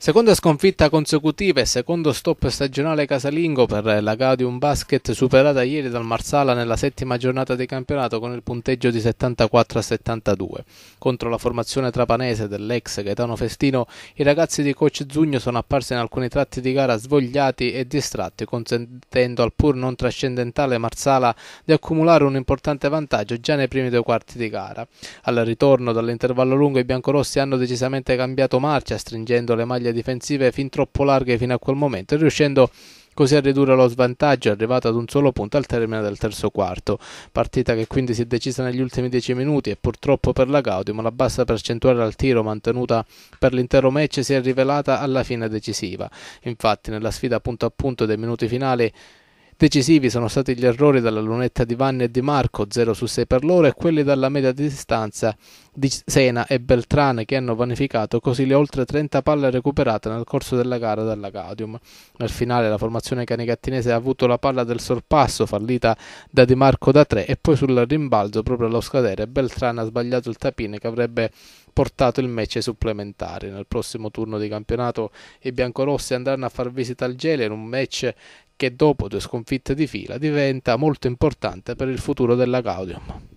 Seconda sconfitta consecutiva e secondo stop stagionale casalingo per la Gaudium Basket superata ieri dal Marsala nella settima giornata di campionato con il punteggio di 74 a 72. Contro la formazione trapanese dell'ex Gaetano Festino i ragazzi di coach Zugno sono apparsi in alcuni tratti di gara svogliati e distratti consentendo al pur non trascendentale Marsala di accumulare un importante vantaggio già nei primi due quarti di gara. Al ritorno dall'intervallo lungo i biancorossi hanno decisamente cambiato marcia stringendo le maglie difensive fin troppo larghe fino a quel momento, riuscendo così a ridurre lo svantaggio arrivato ad un solo punto al termine del terzo quarto. Partita che quindi si è decisa negli ultimi dieci minuti e purtroppo per la Gaudium la bassa percentuale al tiro mantenuta per l'intero match si è rivelata alla fine decisiva. Infatti nella sfida punto a punto dei minuti finali Decisivi sono stati gli errori dalla lunetta di Vanni e di Marco, 0 su 6 per loro, e quelli dalla media distanza di Sena e Beltrane che hanno vanificato così le oltre 30 palle recuperate nel corso della gara dalla Gaudium. Nel finale la formazione canigattinese ha avuto la palla del sorpasso fallita da Di Marco da 3 e poi sul rimbalzo proprio allo scadere Beltrane ha sbagliato il tapine che avrebbe portato il match ai supplementari. Nel prossimo turno di campionato i biancorossi andranno a far visita al Gele in un match che dopo due sconfitte di fila diventa molto importante per il futuro della Gaudium.